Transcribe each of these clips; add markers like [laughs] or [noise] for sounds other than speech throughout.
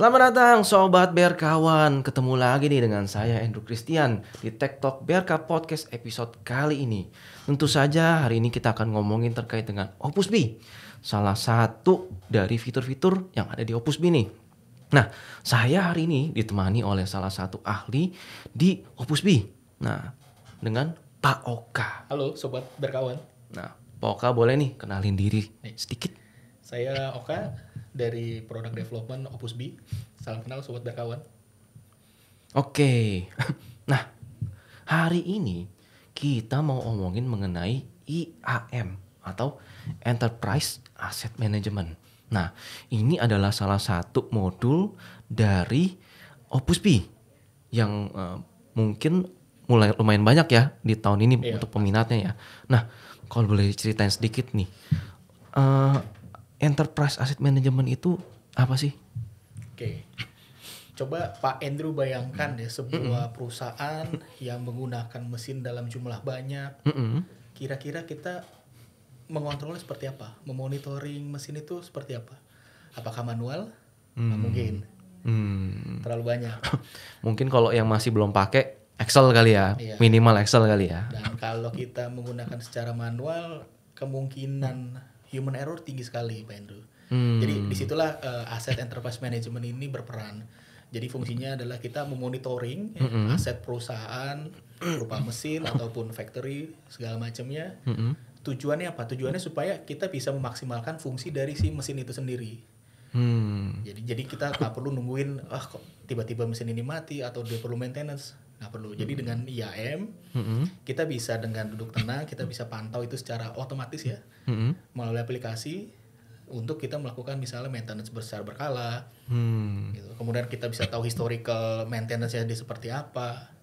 Selamat datang Sobat Berkawan Ketemu lagi nih dengan saya Andrew Christian Di Tech Talk BRK Podcast episode kali ini. Tentu saja hari ini kita akan ngomongin terkait dengan Opus B. Salah satu dari fitur-fitur yang ada di Opus B nih. Nah saya hari ini ditemani oleh salah satu ahli di Opus B. Nah dengan Pak Oka. Halo Sobat Berkawan Nah Pak Oka boleh nih kenalin diri sedikit. Saya Oka dari Product Development Opus B Salam kenal Sobat Berkawan Oke, [laughs] nah hari ini kita mau ngomongin mengenai IAM atau Enterprise Asset Management. Nah, ini adalah salah satu modul dari Opus B yang eh, mungkin mulai lumayan banyak ya di tahun ini Iya, untuk peminatnya ya. Nah, kalau boleh ceritain sedikit nih, eh, Enterprise Asset Management itu apa sih? Oke Coba Pak Andrew bayangkan ya sebuah perusahaan yang menggunakan mesin dalam jumlah banyak. Kira-kira kita mengontrolnya seperti apa? Memonitoring mesin itu seperti apa? Apakah manual? Nggak mungkin Hmm. Terlalu banyak [laughs] Mungkin kalau yang masih belum pakai Excel kali ya, Iya. minimal Excel kali ya. Dan kalau kita menggunakan secara manual, kemungkinan human error tinggi sekali, Pak Andrew. Hmm. Jadi di situlah eh, aset enterprise management ini berperan. Jadi fungsinya adalah kita memonitoring ya, aset perusahaan berupa mesin ataupun factory segala macamnya. Mm-mm. Tujuannya apa? Tujuannya supaya kita bisa memaksimalkan fungsi dari si mesin itu sendiri. Hmm. Jadi jadi kita nggak perlu nungguin ah kok tiba-tiba mesin ini mati atau dia perlu maintenance nggak perlu. Jadi dengan IAM Mm-mm. kita bisa dengan duduk tenang kita bisa pantau itu secara otomatis ya Mm-mm. melalui aplikasi untuk kita melakukan misalnya maintenance besar berkala Hmm. gitu. Kemudian kita bisa tahu historical maintenance-nya dia seperti apa.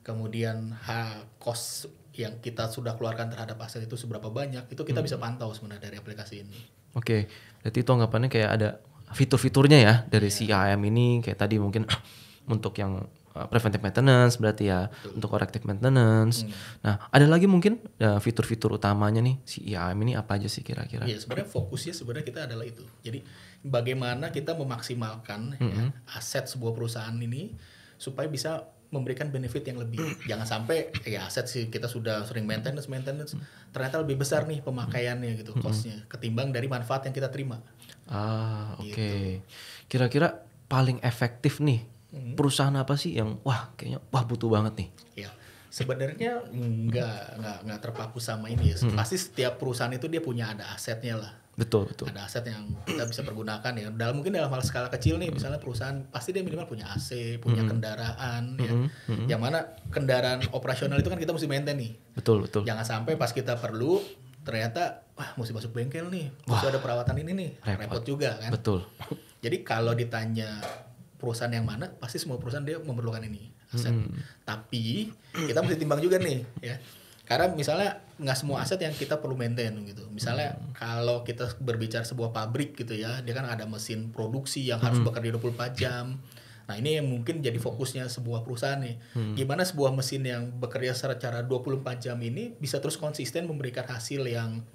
Kemudian ha, cost yang kita sudah keluarkan terhadap aset itu seberapa banyak itu kita bisa pantau sebenarnya dari aplikasi ini. Oke, berarti itu anggapannya kayak ada fitur-fiturnya ya dari si IAM ini kayak tadi mungkin [clears throat] untuk yang preventive maintenance berarti ya untuk corrective maintenance. Nah, ada lagi mungkin uh, fitur-fitur utamanya nih si IAM ini apa aja sih kira-kira? Iya, sebenarnya fokusnya sebenarnya kita adalah itu. Jadi bagaimana kita memaksimalkan ya, aset sebuah perusahaan ini supaya bisa memberikan benefit yang lebih. Jangan sampai ya aset sih kita sudah sering maintenance maintenance ternyata lebih besar nih pemakaiannya gitu costnya ketimbang dari manfaat yang kita terima. Ah, oke. Gitu. Kira-kira paling efektif nih Hmm. perusahaan apa sih yang wah kayaknya wah butuh banget nih. Ya, sebenarnya nggak nggak nggak terpaku sama ini ya. Pasti setiap perusahaan itu dia punya ada asetnya lah. Betul, betul. Ada aset yang kita bisa pergunakan ya. Dalam mungkin dalam hal skala kecil nih, misalnya perusahaan pasti dia minimal punya AC, punya kendaraan ya. Yang mana kendaraan operasional itu kan kita mesti maintain nih. Betul, betul. Jangan sampai pas kita perlu ternyata wah mesti masuk bengkel nih, mesti ada perawatan ini nih, Repot. repot, juga kan. Betul. Jadi kalau ditanya perusahaan yang mana, pasti semua perusahaan dia memerlukan ini aset. Tapi kita mesti timbang juga nih, ya. Karena misalnya nggak semua aset yang kita perlu maintain gitu. Misalnya kalau kita berbicara sebuah pabrik gitu ya, dia kan ada mesin produksi yang harus bekerja 24 jam. Nah ini yang mungkin jadi fokusnya sebuah perusahaan nih. Gimana sebuah mesin yang bekerja secara 24 jam ini bisa terus konsisten memberikan hasil yang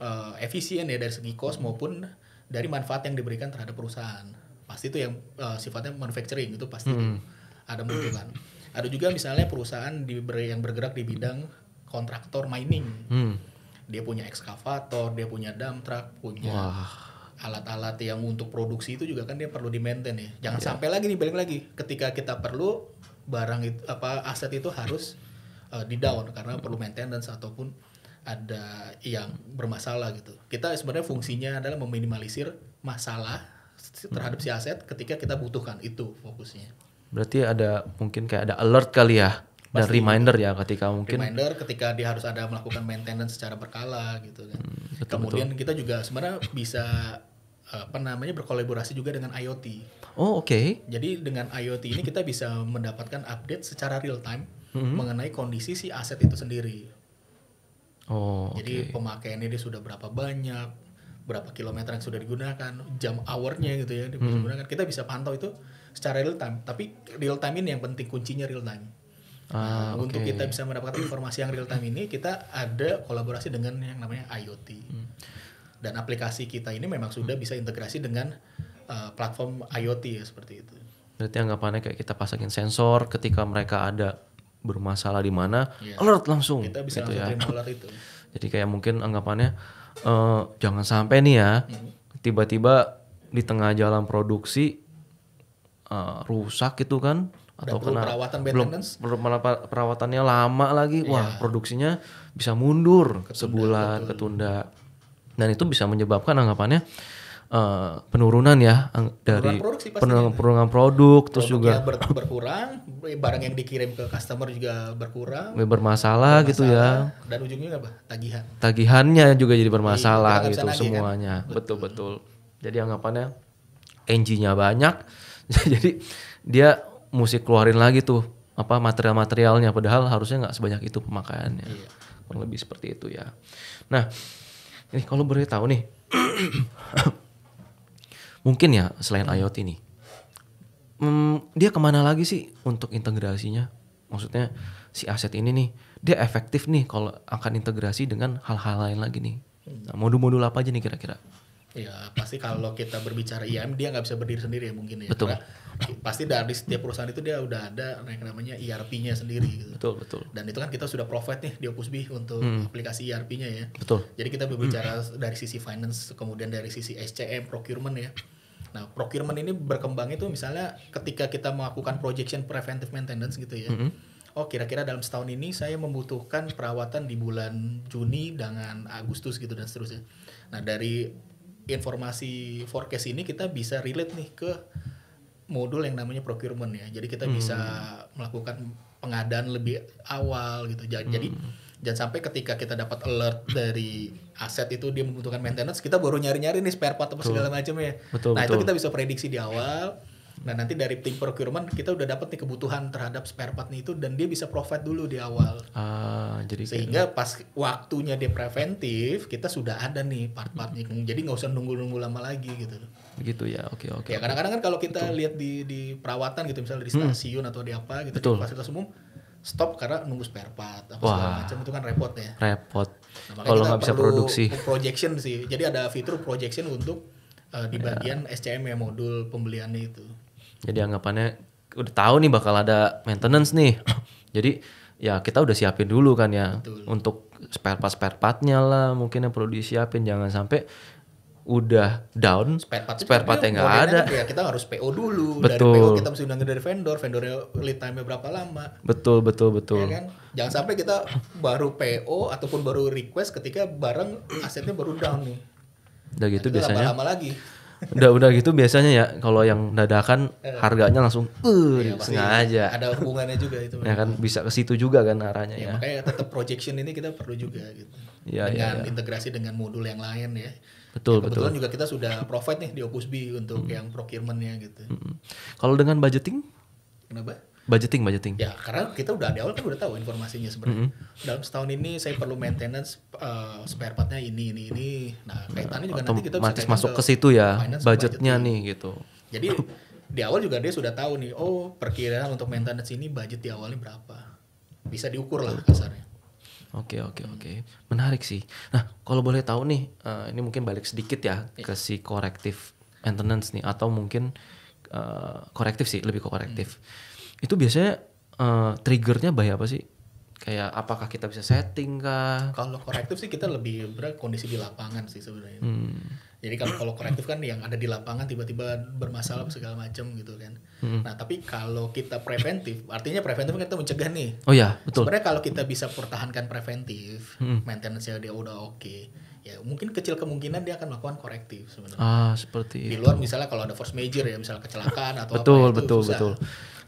eh, efisien ya dari segi cost maupun dari manfaat yang diberikan terhadap perusahaan. Pasti itu yang eh, sifatnya manufacturing itu pasti itu ada muncul kan. Ada juga misalnya perusahaan di, yang bergerak di bidang kontraktor mining. Hmm. Dia punya ekskavator, dia punya dump truck, punya Wah. alat-alat yang untuk produksi itu juga kan dia perlu di maintain ya. Jangan Iya. sampai lagi nih balik lagi ketika kita perlu barang itu apa aset itu harus uh, di down karena perlu maintenance ataupun ada yang bermasalah gitu. Kita sebenarnya fungsinya adalah meminimalisir masalah terhadap si aset ketika kita butuhkan itu fokusnya. Berarti ada mungkin kayak ada alert kali ya dan Pasti. reminder ya ketika mungkin Reminder ketika dia harus ada melakukan maintenance secara berkala gitu kan. Hmm, betul, Kemudian kita juga sebenarnya bisa apa namanya berkolaborasi juga dengan IoT. Oh, oke. Jadi dengan IoT ini kita bisa mendapatkan update secara real time Mm-hmm. mengenai kondisi si aset itu sendiri. Oh, Jadi oke. pemakaiannya dia sudah berapa banyak, berapa kilometer yang sudah digunakan, jam hournya gitu ya bisa digunakan. Kita bisa pantau itu secara real time. Tapi real time ini yang penting kuncinya real time. Ah, Nah, Untuk oke. kita bisa mendapatkan informasi yang real time ini, kita ada kolaborasi dengan yang namanya IoT. Hmm. Dan aplikasi kita ini memang sudah bisa integrasi dengan uh, platform IoT ya seperti itu. Berarti anggapannya kayak kita pasangin sensor ketika mereka ada bermasalah di mana, Iya. alert langsung Kita bisa gitu langsung ya. terima alert itu. Jadi kayak mungkin anggapannya eh, jangan sampai nih ya tiba-tiba di tengah jalan produksi eh, rusak gitu kan atau kena perawatan belum melapa- perawatannya lama lagi Iya. wah produksinya bisa mundur sebulan ketunda. Dan itu bisa menyebabkan anggapannya eh, penurunan ya dari produksi penurunan, penurunan produk terus juga ber- berkurang, barang yang dikirim ke customer juga berkurang, bermasalah gitu ya. Dan ujungnya apa? Tagihan. tagihannya juga jadi bermasalah Iya, kita nggak gitu kan? semuanya. Betul. Betul jadi anggapannya NG-nya banyak. [laughs] Jadi dia mesti keluarin lagi tuh apa material-materialnya. Padahal harusnya nggak sebanyak itu pemakaiannya. Iya. kurang lebih seperti itu ya. Nah ini kalau boleh tahu nih [clears throat] mungkin ya selain IoT nih. Hmm, dia ke mana lagi sih untuk integrasinya? Maksudnya si aset ini nih dia efektif nih kalau akan integrasi dengan hal-hal lain lagi nih. Nah, modul-modul apa aja nih kira-kira Ya pasti kalau kita berbicara IAM dia nggak bisa berdiri sendiri ya mungkin ya. Betul. Karena pasti dari setiap perusahaan itu dia udah ada yang namanya ERP-nya sendiri gitu. betul betul Dan itu kan kita sudah provide nih di Opus B untuk Hmm. aplikasi ERP-nya ya. betul Jadi kita berbicara dari sisi finance, kemudian dari sisi SCM, procurement ya. Nah, procurement ini berkembang itu misalnya ketika kita melakukan projection preventive maintenance gitu ya. Oh, kira-kira dalam setahun ini saya membutuhkan perawatan di bulan Juni dengan Agustus gitu dan seterusnya. Nah, dari informasi forecast ini kita bisa relate nih ke modul yang namanya procurement ya. Jadi kita bisa melakukan pengadaan lebih awal gitu. Ja- Jadi jangan sampai ketika kita dapat alert dari aset itu dia membutuhkan maintenance, kita baru nyari-nyari nih spare part apa segala macam ya. Betul, nah, betul. itu kita bisa prediksi di awal. Nah, nanti dari tim procurement kita udah dapat nih kebutuhan terhadap spare part nih itu dan dia bisa provide dulu di awal. ah jadi kayak- Sehingga pas waktunya dia preventif, kita sudah ada nih part-partnya. Jadi nggak usah nunggu-nunggu lama lagi gitu. gitu ya oke oke Ya kadang-kadang kan kalau kita lihat di di perawatan gitu misalnya di stasiun atau di apa gitu Hmm. Betul. di fasilitas umum stop karena nunggu spare part apa Wah. segala macam itu kan repot ya. repot Nah, kalau nggak bisa produksi projection sih. Jadi ada fitur projection untuk uh, di Ya. bagian SCM ya modul pembeliannya itu. Jadi anggapannya udah tahu nih bakal ada maintenance nih [coughs] jadi ya kita udah siapin dulu kan ya Betul. untuk spare part spare partnya lah mungkin yang perlu disiapin jangan sampai udah down Spare part spare partnya nggak ada Ya kita harus PO dulu. Betul. Dari PO kita mesti undang dari vendor. Vendornya lead time-nya berapa lama. betul betul betul Ya kan? Jangan sampai kita baru PO ataupun baru request ketika barang asetnya baru down nih. udah gitu Itu biasanya lama-lama lagi. Udah udah gitu biasanya ya kalau yang dadakan harganya langsung uh Ya, sengaja Ada hubungannya juga itu. ya kan bisa ke situ juga kan arahnya Ya, ya makanya tetap projection ini kita perlu juga gitu. Iya, dengan integrasi dengan modul yang lain ya. betul Ya, betul juga kita sudah provide nih di Opus B untuk yang procurementnya gitu. Mm. kalau dengan budgeting Kenapa? Budgeting budgeting Ya karena kita udah di awal kan udah tahu informasinya sebenarnya. Dalam setahun ini saya perlu maintenance uh, spare partnya ini ini ini. Nah kaitannya juga nanti kita bisa masuk ke ke situ ya budgetnya budgeting. nih gitu Jadi di awal juga dia sudah tahu nih, oh perkiraan untuk maintenance ini budget di awalnya berapa. Bisa diukur lah kasarnya. Oke oke oke menarik sih. Nah kalau boleh tahu nih eh, ini mungkin balik sedikit ya Iya. ke si corrective maintenance nih atau mungkin korektif sih lebih ke korektif. Hmm. Itu biasanya eh, triggernya by apa sih? Kayak apakah kita bisa setting kah? Kalau korektif sih kita lebih berat kondisi di lapangan sih sebenarnya. Hmm. Jadi kalau kalau korektif kan yang ada di lapangan tiba-tiba bermasalah segala macam gitu kan. Hmm. Nah tapi kalau kita preventif, artinya preventif kan kita mencegah nih. Oh ya betul. Sebenarnya kalau kita bisa pertahankan preventif, Hmm. maintenance-nya dia udah oke, ya mungkin kecil kemungkinan dia akan melakukan korektif sebenarnya. Ah seperti Di luar misalnya kalau ada force major ya, misalnya kecelakaan atau Betul, apa itu betul, susah. betul.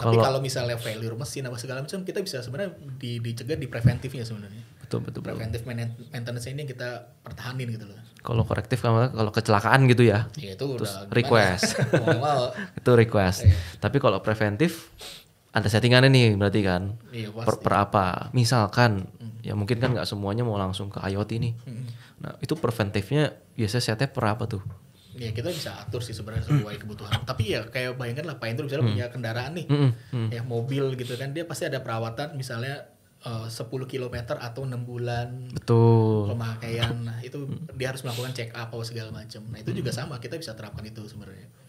Tapi Kalau- kalau misalnya failure mesin apa segala macam, kita bisa sebenarnya di, dicegah di preventifnya sebenarnya. betul betul. main- maintenance ini yang kita pertahanin gitu loh. Kalau korektif kan kalau kecelakaan gitu ya. Ya itu Terus udah request. [laughs] Itu request. Iya. Tapi kalau preventif ada settingannya nih berarti kan. Iya Per, pasti. per apa? Misalkan ya mungkin kan nggak semuanya mau langsung ke IoT nih. Mm. Nah itu preventifnya biasanya setnya per apa tuh? Ya kita bisa atur sih sebenarnya sesuai kebutuhan. Tapi ya kayak bayangkan lah Pak Indro misalnya punya kendaraan nih, Mm-mm, mm. ya mobil gitu kan, dia pasti ada perawatan misalnya eh, 10 km atau enam bulan Betul. pemakaian. Nah itu dia harus melakukan check up atau segala macam. Nah itu juga sama kita bisa terapkan itu sebenarnya.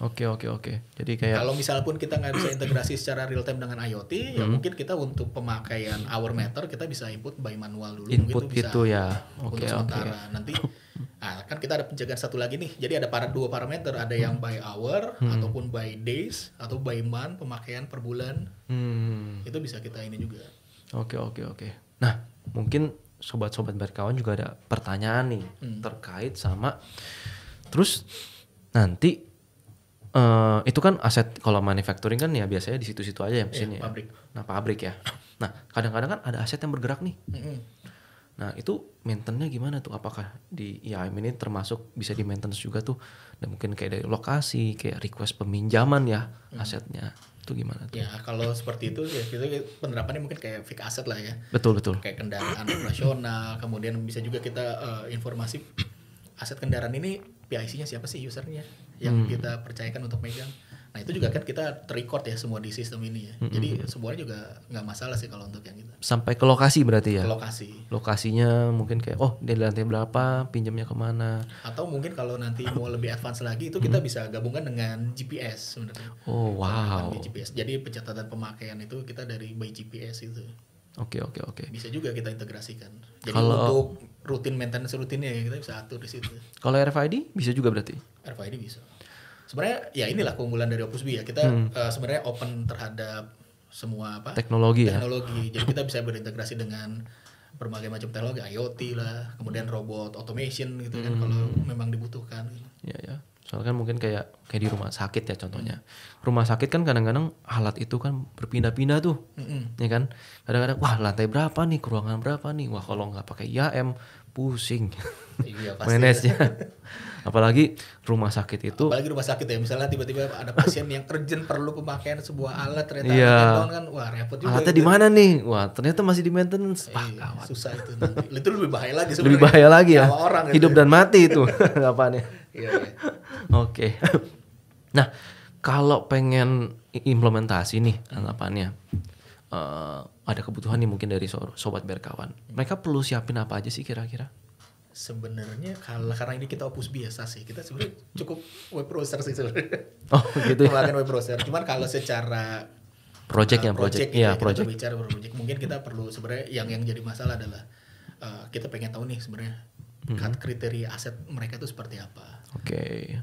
Oke oke oke. Jadi kayak Kalau misal pun kita nggak bisa integrasi secara real time dengan IoT, ya Hmm. mungkin kita untuk pemakaian hour meter kita bisa input by manual dulu. input mungkin itu bisa gitu ya. Oke untuk oke. sementara. Nanti, [laughs] ah, kan kita ada penjagaan satu lagi nih. Jadi ada para dua parameter, ada yang by hour Hmm. ataupun by days atau by month pemakaian per bulan. Hmm. Itu bisa kita ini juga. Oke oke oke. Nah mungkin sobat-sobat berkawan juga ada pertanyaan nih Hmm. terkait sama terus nanti eh itu kan aset kalau manufacturing kan ya biasanya di situ-situ aja ya mesinnya. ya. pabrik. Nah pabrik ya. Nah kadang-kadang kan ada aset yang bergerak nih. Nah itu maintenance-nya gimana tuh? Apakah di IAM ini termasuk bisa di maintenance juga tuh? Dan mungkin kayak dari lokasi, kayak request peminjaman ya asetnya. Itu gimana tuh? Ya kalau seperti itu ya kita penerapannya mungkin kayak fixed asset lah ya. Betul betul. Kayak kendaraan operasional, kemudian bisa juga kita eh, informasi aset kendaraan ini PIC-nya siapa sih usernya yang kita percayakan untuk megang. Nah itu juga kan kita terrecord ya semua di sistem ini ya. Jadi semuanya juga nggak masalah sih kalau untuk yang itu. Sampai ke lokasi berarti ya? Ke lokasi. Lokasinya mungkin kayak oh di lantai berapa, pinjamnya ke mana? Atau mungkin kalau nanti mau lebih advance lagi itu kita bisa gabungkan dengan GPS sebenarnya. Oh wow. Di GPS. Jadi pencatatan pemakaian itu kita dari by GPS itu. Oke oke oke. Bisa juga kita integrasikan. Jadi Kalau- untuk rutin maintenance rutinnya ya kita bisa atur di situ. Kalau RFID bisa juga berarti? RFID bisa. Sebenarnya ya inilah keunggulan dari Opus B ya. Kita eh, sebenarnya open terhadap semua apa? Teknologi ya? teknologi. Jadi kita bisa berintegrasi dengan berbagai macam teknologi IoT lah, kemudian robot automation gitu kan kalau memang dibutuhkan. Iya ya. Soalnya kan mungkin kayak kayak di rumah sakit ya contohnya. Rumah sakit kan kadang-kadang alat itu kan berpindah-pindah tuh. Mm-mm. Ya kan? Kadang-kadang wah lantai berapa nih, ruangan berapa nih? Wah kalau nggak pakai IAM pusing Iya. [laughs] Apalagi rumah sakit itu Apalagi rumah sakit ya, misalnya tiba-tiba ada pasien yang urgent perlu pemakaian sebuah alat ternyata Iya. kan, wah repot juga. alatnya gitu. di mana nih? Wah ternyata masih di maintenance. Wah Iya, gawat. susah itu nanti. Itu lebih bahaya lagi Lebih bahaya lagi ya. Orang gitu Hidup ya. dan mati itu [laughs] anggapannya. Iya, iya. Oke. Nah, kalau pengen implementasi nih anggapannya, eh, ada kebutuhan nih mungkin dari so- sobat berkawan. Mereka perlu siapin apa aja sih kira-kira? Sebenarnya kalau karena ini kita opus biasa sih, kita sebenarnya cukup web browser sih sebenarnya. [laughs] Oh gitu ya. Web browser. Cuman kalau secara Project uh, yang project, iya ya, kita project. berbicara project. Mungkin kita perlu sebenarnya yang yang jadi masalah adalah uh, kita pengen tahu nih sebenarnya Hmm. kat- kriteria aset mereka itu seperti apa. Oke.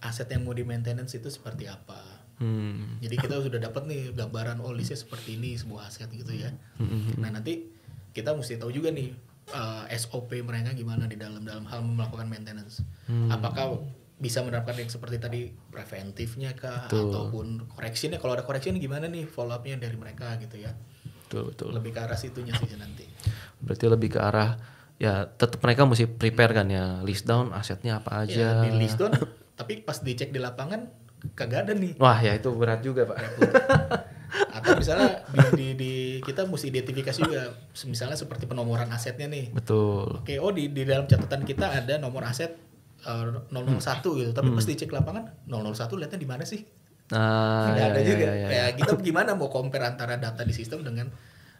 Aset yang mau di maintenance itu seperti apa. Hmm. Jadi kita sudah dapat nih gambaran oh listnya seperti ini sebuah aset gitu ya. Hmm, Nah nanti kita mesti tahu juga nih uh, SOP mereka gimana di dalam dalam hal melakukan maintenance. Hmm. Apakah bisa menerapkan yang seperti tadi preventifnya kah Betul. ataupun correctionnya kalau ada correction gimana nih follow upnya dari mereka gitu ya. Betul betul. Lebih ke arah situnya sih nanti. Berarti lebih ke arah ya tetap mereka mesti prepare kan ya list down asetnya apa aja. Ya, di list down tapi pas dicek di lapangan kagak ada nih. Wah ya itu berat juga pak. [laughs] Atau misalnya di, di, di- kita mesti identifikasi juga misalnya seperti penomoran asetnya nih. Betul. Oke, oh di di dalam catatan kita ada nomor aset eh, 001 gitu. Tapi pas dicek lapangan 001 lihatnya di mana sih? Nggak ya, ada ya, juga. ya, ya. Ya, kita [laughs] gimana mau compare antara data di sistem dengan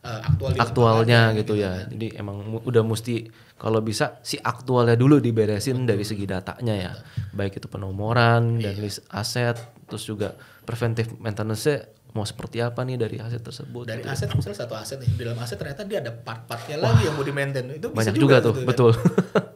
eh, aktual di aktualnya lapangan, gitu ya. Jadi emang mu- udah mesti kalau bisa si aktualnya dulu diberesin dari segi datanya ya. Baik itu penomoran dan Iya. list aset, terus juga preventive maintenance mau seperti apa nih dari aset tersebut. Dari gitu ya. aset misalnya satu aset nih, dalam aset ternyata dia ada part-partnya lagi yang mau di maintain. Itu bisa Banyak juga, tuh, gitu kan. betul. [laughs]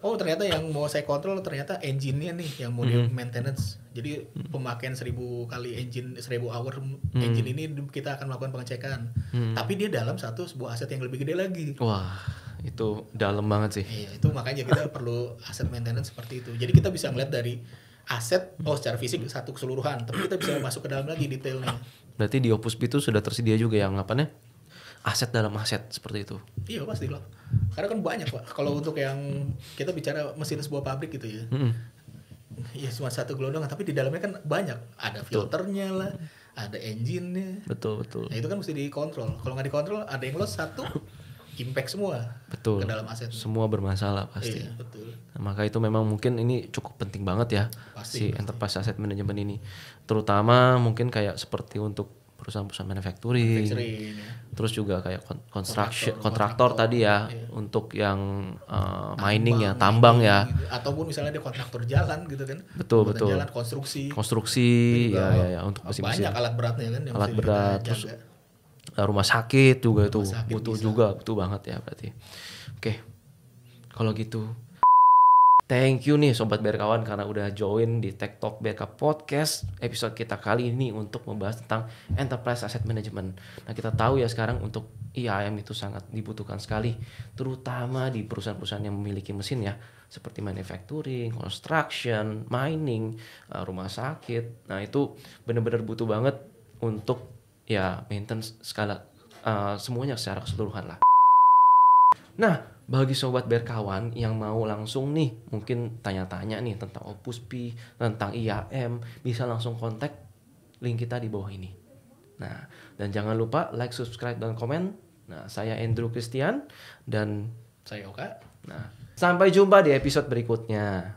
Oh ternyata yang mau saya kontrol ternyata engine-nya nih yang mau Hmm. di maintenance. Jadi pemakaian seribu kali engine, seribu hour engine ini kita akan melakukan pengecekan. Hmm. Tapi dia dalam satu sebuah aset yang lebih gede lagi. Wah, itu dalam banget sih. Iya, itu makanya kita [laughs] perlu aset maintenance seperti itu. Jadi kita bisa melihat dari aset oh secara fisik satu keseluruhan, tapi kita bisa masuk ke dalam lagi detailnya. Berarti di Opus B itu sudah tersedia juga yang apanya? Aset dalam aset seperti itu. Iya pasti lah. Karena kan banyak pak. Kalau untuk yang kita bicara mesin sebuah pabrik gitu ya, Mm-mm. ya cuma satu gelondongan, tapi di dalamnya kan banyak. Ada filternya lah, ada engine-nya. Betul, betul. Nah itu kan mesti dikontrol. Kalau nggak dikontrol, ada yang loss satu, impact semua Betul. ke dalam aset. Semua bermasalah pasti. Iya betul. Nah, maka itu memang mungkin ini cukup penting banget ya Pasti, si enterprise asset management ini. Terutama mungkin kayak seperti untuk perusahaan-perusahaan manufacturing, Manufacturing, ya. terus juga kayak construction, Kontraktor, kontraktor, tadi ya iya. untuk yang uh, mining ya, tambang ya, gitu. Ataupun misalnya dia kontraktor jalan gitu kan. Betul, betul. Jalan konstruksi. konstruksi, ya ya ya untuk mesin-mesin. Banyak alat beratnya kan yang Alat berat, terus rumah sakit juga itu sakit butuh bisa. juga butuh banget ya berarti oke kalau gitu thank you nih sobat berkawan karena udah join di Tech Talk BRK Podcast episode kita kali ini untuk membahas tentang enterprise asset management nah kita tahu ya sekarang untuk IAM itu sangat dibutuhkan sekali terutama di perusahaan-perusahaan yang memiliki mesin ya seperti manufacturing, construction, mining, uh, rumah sakit. Nah, itu benar-benar butuh banget untuk ya maintenance skala uh, semuanya secara keseluruhan lah. Nah, bagi sobat berkawan yang mau langsung nih mungkin tanya-tanya nih tentang Opus P, tentang IAM, bisa langsung kontak link kita di bawah ini. Nah, dan jangan lupa like, subscribe, dan komen. Nah, saya Andrew Christian dan Saya Oka. nah, sampai jumpa di episode berikutnya.